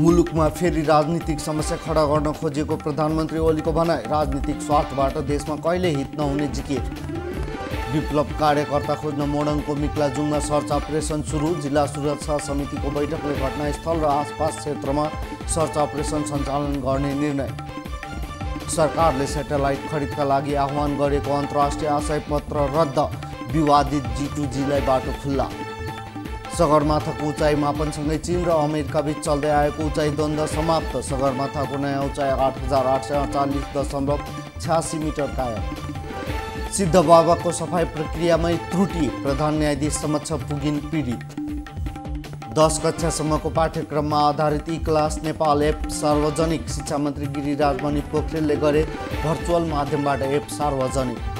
मुलुकमा फेरि राजनीतिक समस्या खडा गर्न खोजेको प्रधानमन्त्री ओलीको भनाई। राजनीतिक स्वार्थबाट देशमा कहिले हित नहुने जिकिर। विप्लव कार्यकर्ता खोज्न मोडङको मिक्लाजुङमा सर्च अपरेसन सुरु। जिल्ला सुरक्षा समितिको बैठकले घटनास्थल र आसपास क्षेत्रमा सर्च अपरेसन सञ्चालन गर्ने निर्णय। सरकारले सेटेलाइट खरिदका लागि आह्वान गरेको अन्तर्राष्ट्रिय आशय पत्र रद्द। विवादित जिटुजीलाई बाटो खुल्ला। सगरमाथाको उचाइ मापनसँगै चीन र अमेरिका बिच चल्दै आएको उचाइ द्वन्द्व समाप्त। सगरमाथाको नयाँ उचाइ आठ हजार आठ सय अडचालिस दशमलव छ्यासी मिटर कायम। सिद्ध बाबाको सफाइ प्रक्रियामै त्रुटि प्रधान न्यायाधीश समक्ष पुगिन् पीडित। दस कक्षासम्मको पाठ्यक्रममा आधारित ई क्लास नेपाल एप सार्वजनिक शिक्षा मन्त्री गिरिराज मणि पोखरेलले गरे भर्चुअल माध्यमबाट एप सार्वजनिक।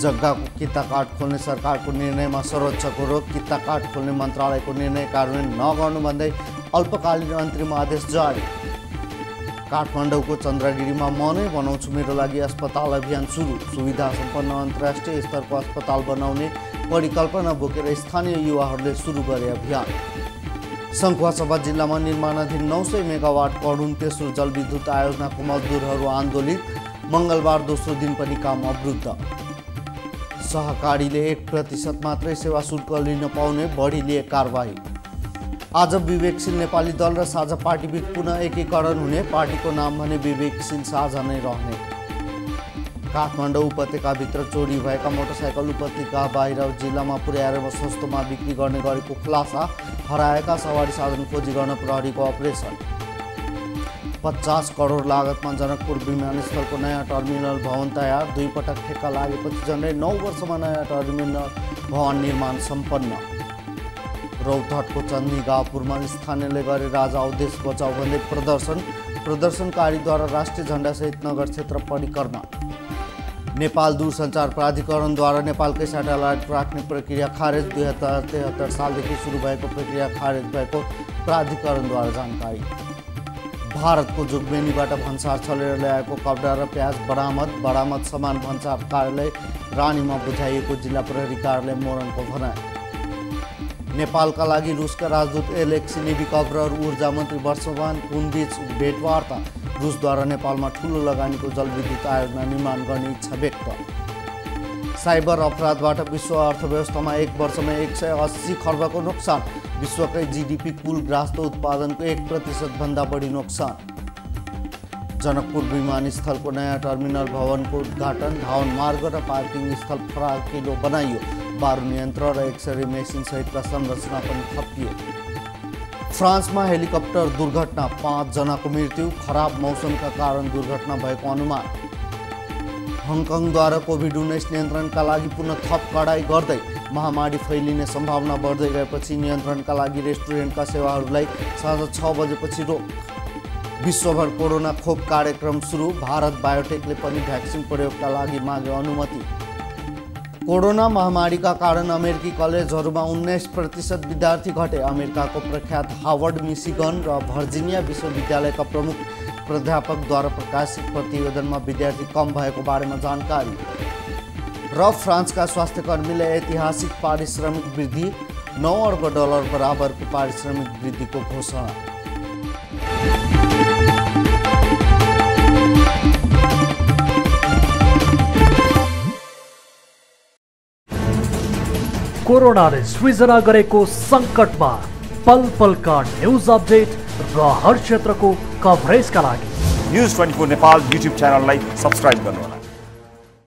जग्गाको किता कार्ड खोल्ने सरकारको निर्णयमा सर्वोच्चको रोक किता कार्ड खोल्ने मन्त्रालयको निर्णय कार्यान्वयन नगर्नु भन्दै अल्पकालीन अन्तरिम आदेश जारी। काठमाडौँको चन्द्रगिरीमा म नै बनाउँछु मेरो लागि अस्पताल अभियान सुरु। सुविधा सम्पन्न अन्तर्राष्ट्रिय स्तरको अस्पताल बनाउने परिकल्पना बोकेर स्थानीय युवाहरूले सुरु गरे अभियान। सङ्खुवासभा जिल्लामा निर्माणाधीन नौ सय मेगावाट करुण तेस्रो जलविद्युत आयोजनाको मजदुरहरू आन्दोलित। मङ्गलबार दोस्रो दिन पनि काम अवरुद्ध। सहकारीले एक प्रतिशत मात्रै सेवा शुल्क लिन पाउने बढी लिए कारवाही। आज विवेकशील नेपाली दल र साझा पार्टीबिच पुनः एकीकरण हुने पार्टीको नाम भने विवेकशील साझा नै रहने। काठमाडौँ उपत्यकाभित्र चोरी भएका मोटरसाइकल उपत्यका बाहिर जिल्लामा पुर्याएर सस्तोमा बिक्री गर्ने गरेको खुलासा हराएका सवारी साधन खोजी गर्न प्रहरीको अपरेसन। पचास करोड लागतमा जनकपुर विमानस्थलको नयाँ टर्मिनल भवन तयार। दुई पटक ठेक्का लागेपछि झन्डै नौ वर्षमा नयाँ टर्मिनल भवन निर्माण सम्पन्न। रौतहटको चन्दी गाउँपुरमा स्थानीयले गरे राजा उद्देश्य बचाउ भन्दै प्रदर्शन प्रदर्शनकारीद्वारा राष्ट्रिय झन्डासहित नगर क्षेत्र परिक्रमा। नेपाल दूरसञ्चार प्राधिकरणद्वारा नेपालकै सेटेलाइट राख्ने प्रक्रिया खारेज दुई हजार तेहत्तर सालदेखि सुरु भएको प्रक्रिया खारेज भएको प्राधिकरणद्वारा जानकारी। भारतको जोगबेनीबाट भन्सार छलेर ल्याएको कपडा र प्याज बरामद बरामद सामान भन्सार कार्यालय रानीमा बुझाइएको जिल्ला प्रहरी कार्यालय मोरङको भनाई। नेपालका लागि रुसका राजदूत एलेक्सी निबिकभ र ऊर्जा मन्त्री वर्षमान कुनबीच भेटवार्ता रुसद्वारा नेपालमा ठुलो लगानीको जलविद्युत आयोजना निर्माण गर्ने इच्छा व्यक्त। साइबर अपराधबाट विश्व अर्थव्यवस्थामा एक वर्षमा एक सय अस्सी खर्बको नोक्सान विश्वकै जिडिपी कुल ग्रास्त उत्पादनको एक प्रतिशतभन्दा बढी नोक्सान। जनकपुर विमानस्थलको नयाँ टर्मिनल भवनको उद्घाटन धावन मार्ग र पार्किङ स्थल फराकिलो बनाइयो। बारु नियन्त्रण र एक्सरे मेसिनसहितका संरचना पनि थपिए फ्रान्समा हेलिकप्टर दुर्घटना पाँचजनाको मृत्यु खराब मौसमका कारण दुर्घटना भएको अनुमान। हङकङद्वारा कोभिड उन्नाइस नियन्त्रणका लागि पुनः थप कडाई गर्दै महामारी फैलिने सम्भावना बढ्दै गएपछि नियन्त्रणका लागि रेस्टुरेन्टका सेवाहरूलाई साँझ छ बजेपछि रोक। विश्वभर कोरोना खोप कार्यक्रम सुरु। भारत बायोटेकले पनि भ्याक्सिन प्रयोगका लागि मागे अनुमति। कोरोना महामारीका कारण अमेरिकी कलेजहरूमा उन्नाइस प्रतिशत विद्यार्थी घटे। अमेरिकाको प्रख्यात हावर्ड मिसिगन र भर्जिनिया विश्वविद्यालयका प्रमुख प्राध्यापकद्वारा प्रकाशित प्रतिवेदनमा विद्यार्थी कम भएको बारेमा जानकारी। र फ्रान्सका स्वास्थ्यकर्मीले ऐतिहासिक पारिश्रमिक वृद्धि नौ अर्ब डलर बराबरको पारिश्रमिक वृद्धिको घोषणा। कोरोनाले सृजना गरेको सङ्कटमा पल पलका न्युज अपडेट र हर क्षेत्रको कभरेजका लागि। News twenty four Nepal YouTube च्यानललाई सब्सक्राइब गर्नुहोला।